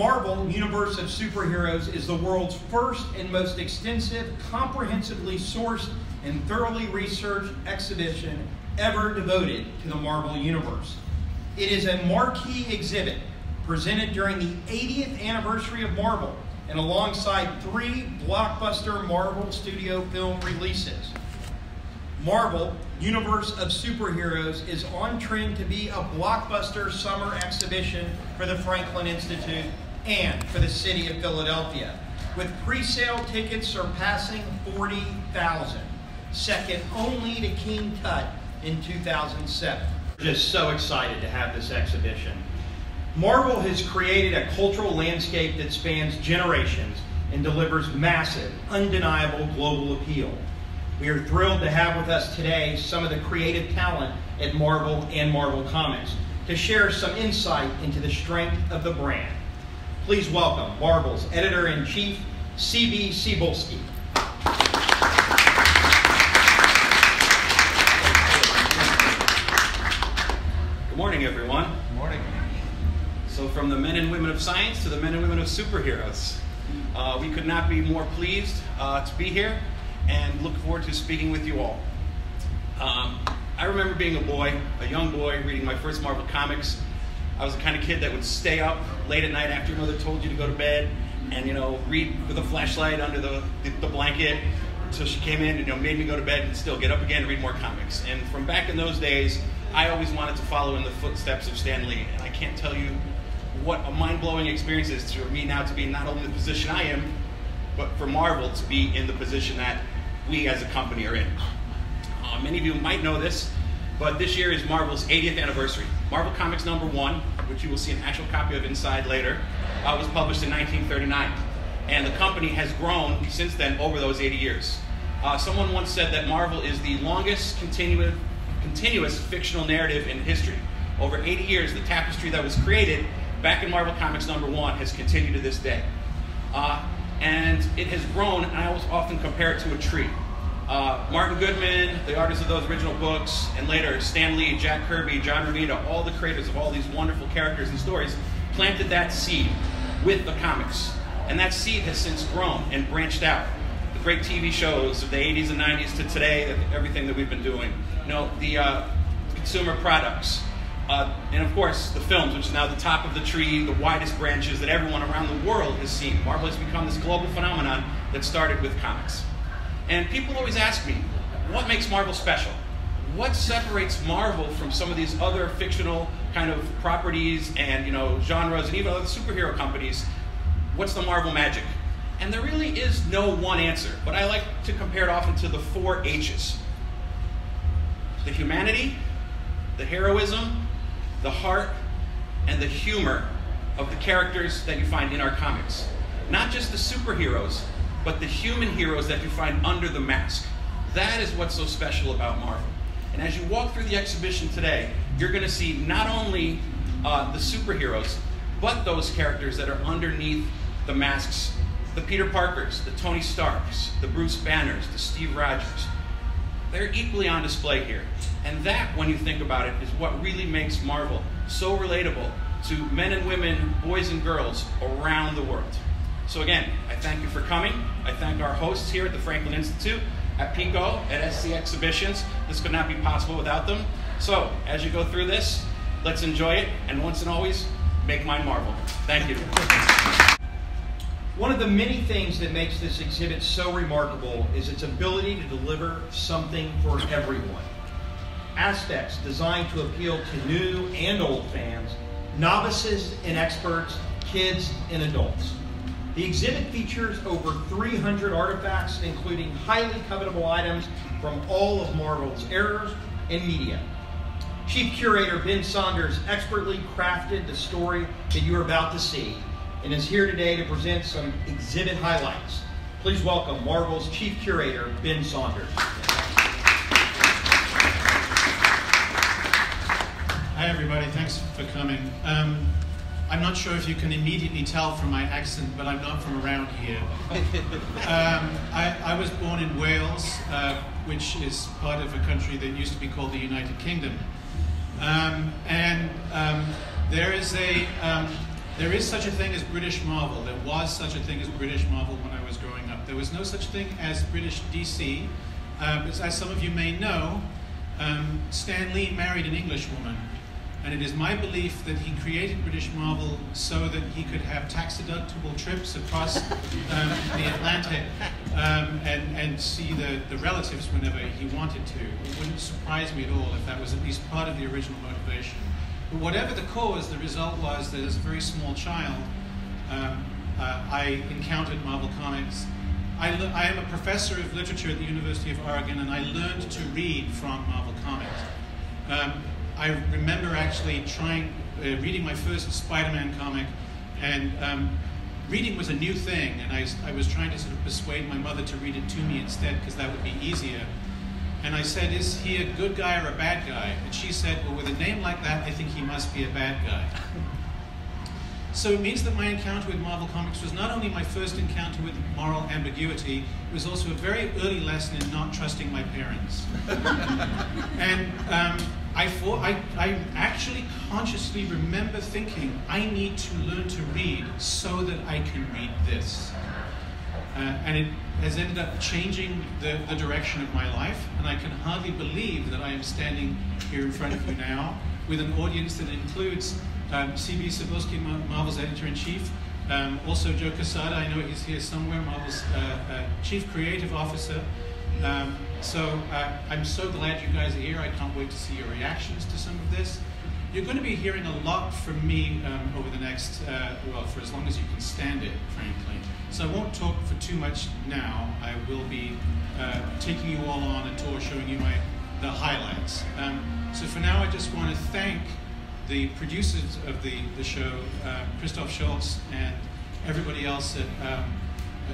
Marvel Universe of Superheroes is the world's first and most extensive, comprehensively sourced, and thoroughly researched exhibition ever devoted to the Marvel Universe. It is a marquee exhibit presented during the 80th anniversary of Marvel and alongside three blockbuster Marvel Studio film releases. Marvel Universe of Superheroes is on trend to be a blockbuster summer exhibition for the Franklin Institute and for the city of Philadelphia, with pre-sale tickets surpassing 40,000, second only to King Tut in 2007. Just so excited to have this exhibition. Marvel has created a cultural landscape that spans generations and delivers massive, undeniable global appeal. We are thrilled to have with us today some of the creative talent at Marvel and Marvel Comics to share some insight into the strength of the brand. Please welcome Marvel's editor-in-chief, C.B. Cebulski. Good morning, everyone. Good morning. So, from the men and women of science to the men and women of superheroes, uh, we could not be more pleased uh, to be here and look forward to speaking with you all. Um, I remember being a boy, a young boy, reading my first Marvel comics. I was the kind of kid that would stay up late at night after your mother told you to go to bed and, you know, read with a flashlight under the, the, the blanket until she came in and, you know, made me go to bed and still get up again and read more comics. And from back in those days, I always wanted to follow in the footsteps of Stan Lee. And I can't tell you what a mind-blowing experience is for me now to be not only the position I am, but for Marvel to be in the position that we as a company are in. Uh, many of you might know this, but this year is Marvel's 80th anniversary. Marvel Comics number one, which you will see an actual copy of inside later, uh, was published in 1939. And the company has grown since then over those 80 years. Uh, someone once said that Marvel is the longest continuous, continuous fictional narrative in history. Over 80 years, the tapestry that was created back in Marvel Comics number one has continued to this day. Uh, and it has grown, and I always often compare it to a tree. Uh, Martin Goodman, the artist of those original books, and later Stan Lee, Jack Kirby, John Romita, all the creators of all these wonderful characters and stories, planted that seed with the comics. And that seed has since grown and branched out. The great TV shows of the 80s and 90s to today, everything that we've been doing. You know, the uh, consumer products, uh, and of course, the films, which is now the top of the tree, the widest branches that everyone around the world has seen. Marvel has become this global phenomenon that started with comics. And people always ask me, what makes Marvel special? What separates Marvel from some of these other fictional kind of properties and you know genres and even other superhero companies? What's the Marvel magic? And there really is no one answer, but I like to compare it often to the four H's. The humanity, the heroism, the heart, and the humor of the characters that you find in our comics. Not just the superheroes, but the human heroes that you find under the mask. That is what's so special about Marvel. And as you walk through the exhibition today, you're going to see not only uh, the superheroes, but those characters that are underneath the masks. The Peter Parkers, the Tony Starks, the Bruce Banners, the Steve Rogers. They're equally on display here. And that, when you think about it, is what really makes Marvel so relatable to men and women, boys and girls around the world. So again, I thank you for coming. I thank our hosts here at the Franklin Institute, at PICO, at SC Exhibitions. This could not be possible without them. So as you go through this, let's enjoy it, and once and always, make mine Marvel. Thank you. One of the many things that makes this exhibit so remarkable is its ability to deliver something for everyone aspects designed to appeal to new and old fans, novices and experts, kids and adults. The exhibit features over 300 artifacts, including highly covetable items from all of Marvel's eras and media. Chief Curator Ben Saunders expertly crafted the story that you are about to see and is here today to present some exhibit highlights. Please welcome Marvel's Chief Curator, Ben Saunders. Hi, everybody. Thanks for coming. Um, I'm not sure if you can immediately tell from my accent, but I'm not from around here. um, I, I, was born in Wales, uh, which is part of a country that used to be called the United Kingdom. Um, and um, there is a, um, there is such a thing as British Marvel. There was such a thing as British Marvel when I was growing up. There was no such thing as British DC. Uh, as some of you may know, um, Stan Lee married an English woman. And it is my belief that he created British Marvel so that he could have tax deductible trips across um, the Atlantic um, and, and see the, the relatives whenever he wanted to. It wouldn't surprise me at all if that was at least part of the original motivation. But whatever the cause, the result was that as a very small child, um, uh, I encountered Marvel Comics. I, I am a professor of literature at the University of Oregon, and I learned to read from Marvel Comics. Um, I remember actually trying, uh, reading my first Spider-Man comic, and um, reading was a new thing, and I, I was trying to sort of persuade my mother to read it to me instead, because that would be easier. And I said, is he a good guy or a bad guy? And she said, well, with a name like that, I think he must be a bad guy. So it means that my encounter with Marvel Comics was not only my first encounter with moral ambiguity, it was also a very early lesson in not trusting my parents. and um, I, thought, I, I actually consciously remember thinking, I need to learn to read so that I can read this. Uh, and it has ended up changing the, the direction of my life, and I can hardly believe that I am standing here in front of you now with an audience that includes um, CB Cebulski, Marvel's editor-in-chief, um, also Joe Quesada, I know he's here somewhere, Marvel's uh, uh, chief creative officer, um, so uh, I'm so glad you guys are here. I can't wait to see your reactions to some of this. You're going to be hearing a lot from me um, over the next, uh, well, for as long as you can stand it, frankly. So I won't talk for too much now. I will be uh, taking you all on a tour showing you my the highlights. Um, so for now, I just want to thank the producers of the, the show, uh, Christoph Schultz and everybody else at, um,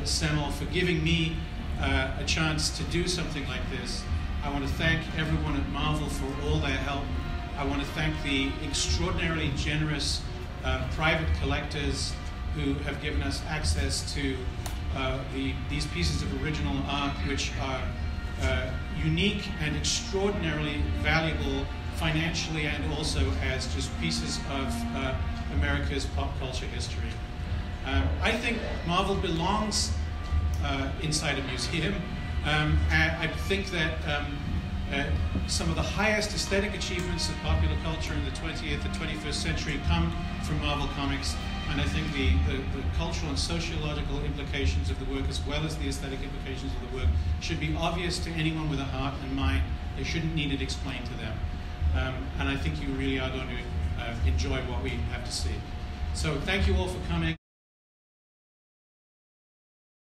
at for giving me uh, a chance to do something like this. I want to thank everyone at Marvel for all their help. I want to thank the extraordinarily generous uh, private collectors who have given us access to uh, the, these pieces of original art, which are uh, unique and extraordinarily valuable financially and also as just pieces of uh, America's pop culture history. Uh, I think Marvel belongs uh, inside a museum. Um, I think that um, uh, some of the highest aesthetic achievements of popular culture in the 20th and 21st century come from Marvel Comics, and I think the, the, the, cultural and sociological implications of the work, as well as the aesthetic implications of the work, should be obvious to anyone with a heart and mind. They shouldn't need it explained to them. Um, and I think you really are going to uh, enjoy what we have to see. So thank you all for coming.